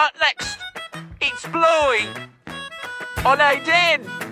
Up next, it's Bluey on a den